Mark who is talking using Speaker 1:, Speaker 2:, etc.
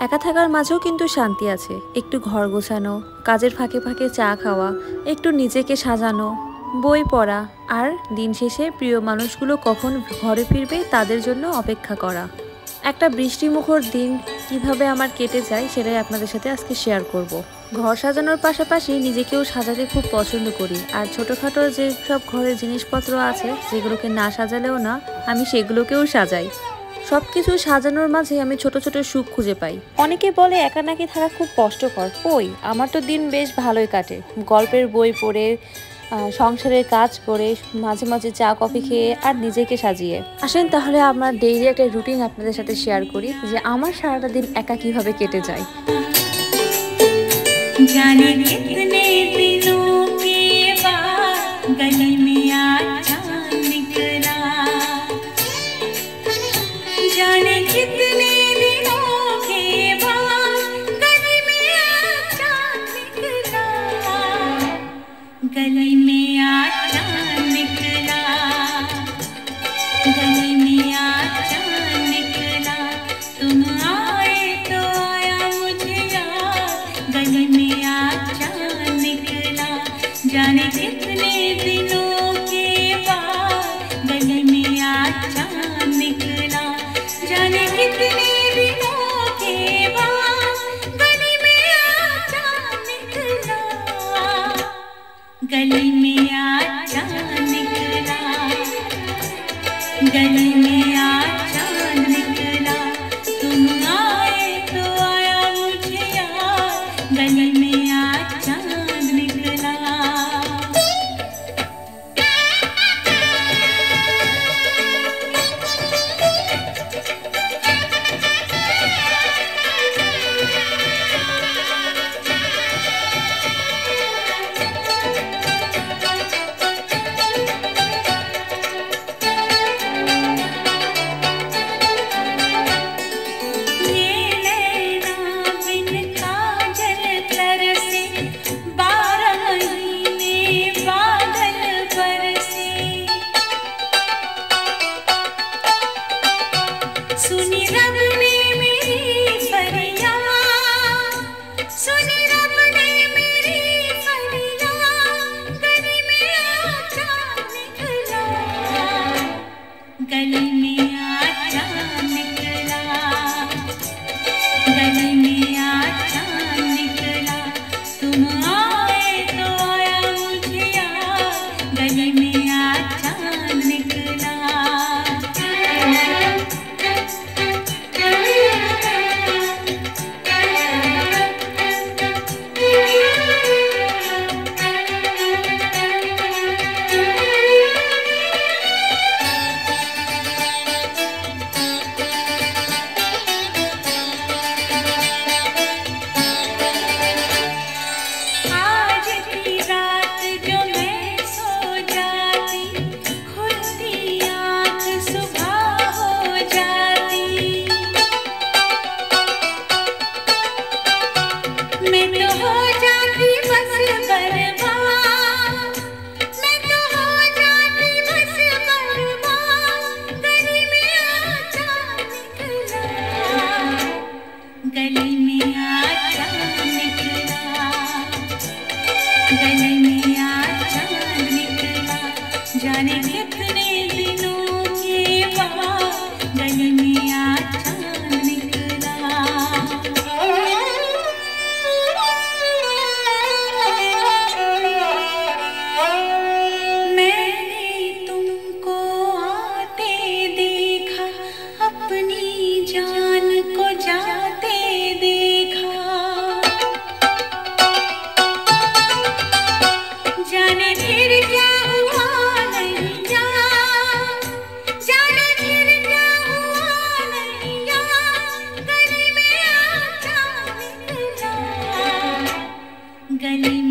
Speaker 1: একা থাকার মাঝেও কিন্তু শান্তি আছে। একটু ঘর গোছানো, কাজের ফাঁকে ফাঁকে চা খাওয়া, একটু নিজেকে সাজানো, বই পড়া, আর দিন শেষে প্রিয় মানুষগুলো কখন ঘরে ফিরবে তাদের জন্য অপেক্ষা করা। একটা বৃষ্টিমুখর দিন কীভাবে আমার কেটে যায় সেটাই আপনাদের সাথে আজকে শেয়ার করব। ঘর সাজানোর পাশাপাশি নিজেকেও সাজাতে খুব পছন্দ করি। আর ছোটোখাটো যে সব ঘরের জিনিসপত্র আছে, যেগুলোকে না সাজালেও না, আমি সেগুলোকেও সাজাই। সব কিছু সাজানোর মাঝে আমি ছোট ছোট সুখ খুঁজে পাই। অনেকে বলে একা নাকি থাকা খুব কষ্টকর। ওই আমার তো দিন বেশ ভালোই কাটে। গল্পের বই পড়ে সংসারের কাজ করে মাঝে মাঝে চা কফি খেয়ে আর নিজেকে সাজিয়ে। আসেন তাহলে আমার ডেইলি একটা রুটিন আপনাদের সাথে শেয়ার করি যে আমার সারাটা দিন একা কীভাবে কেটে যায়।
Speaker 2: जाने जाने कितने दिनों के बाद गली में आजा निकला। गली में आजा निकला। में निकला। तुम आए तो आया मुझे याद। गली में आजा निकला। जाने कितने दिनों ಕಲಿ 该 They made me 该离。